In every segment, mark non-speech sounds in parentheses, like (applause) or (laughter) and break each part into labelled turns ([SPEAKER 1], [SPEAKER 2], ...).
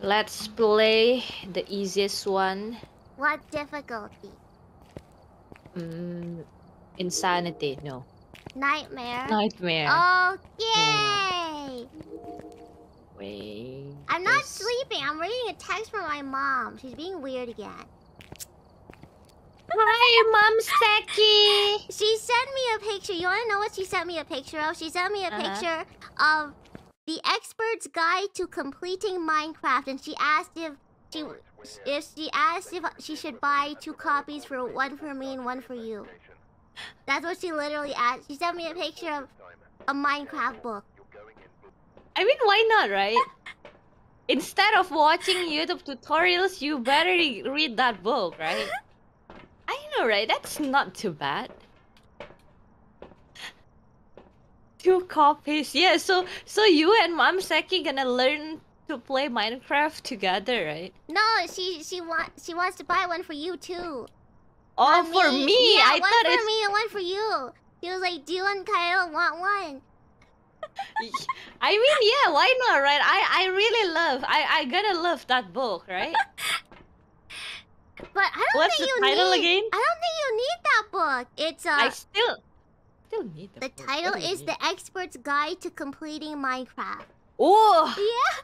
[SPEAKER 1] Let's play the easiest one.
[SPEAKER 2] What difficulty?
[SPEAKER 1] Mm, insanity, no.
[SPEAKER 2] Nightmare.
[SPEAKER 1] Nightmare.
[SPEAKER 2] Okay.
[SPEAKER 1] Wait.
[SPEAKER 2] I'm not
[SPEAKER 1] this-
[SPEAKER 2] sleeping. I'm reading a text from my mom. She's being weird again.
[SPEAKER 1] Hi, Mom Seki.
[SPEAKER 2] She sent me a picture. You want to know what she sent me a picture of? She sent me a
[SPEAKER 1] Uh-huh.
[SPEAKER 2] picture of the expert's guide to completing Minecraft, and she asked if she if she asked if she should buy two copies for one for me and one for you. That's what she literally asked. She sent me a picture of a Minecraft book.
[SPEAKER 1] I mean, why not, right? Instead of watching YouTube tutorials, you better read that book, right? (laughs) I know, right? That's not too bad. Two copies, yeah. So, so you and Mom Seki gonna learn to play Minecraft together, right?
[SPEAKER 2] No, she she want she wants to buy one for you too.
[SPEAKER 1] Oh, for me,
[SPEAKER 2] Yeah,
[SPEAKER 1] I
[SPEAKER 2] one
[SPEAKER 1] thought
[SPEAKER 2] for
[SPEAKER 1] it's.
[SPEAKER 2] me and one for you. He was like, "Do you and Kaela want one?" (laughs)
[SPEAKER 1] I mean, yeah, why not, right? I, I really love. I, I gonna love that book, right? (laughs)
[SPEAKER 2] But I don't
[SPEAKER 1] What's
[SPEAKER 2] think
[SPEAKER 1] the
[SPEAKER 2] you
[SPEAKER 1] title
[SPEAKER 2] need.
[SPEAKER 1] again?
[SPEAKER 2] I don't think you need that book. It's uh.
[SPEAKER 1] I still, need the.
[SPEAKER 2] the title
[SPEAKER 1] What do you
[SPEAKER 2] is? "The Expert's Guide to Completing Minecraft."
[SPEAKER 1] Oh.
[SPEAKER 2] Yeah.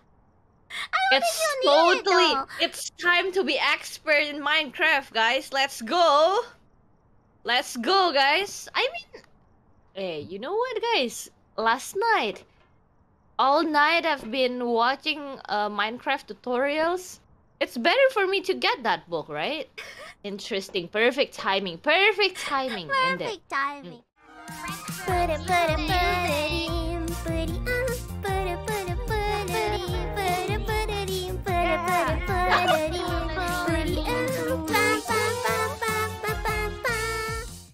[SPEAKER 2] I don't
[SPEAKER 1] It's
[SPEAKER 2] think you need it though.
[SPEAKER 1] It's time to be expert in Minecraft, guys. Let's go. Let's go, guys. I mean, hey, you know what, guys? Last night, all night I've been watching uh, Minecraft tutorials. It's better for me to get that book, right? (laughs) Interesting. Perfect timing. Perfect timing. in there.
[SPEAKER 2] Perfect timing. Put it, put it, put it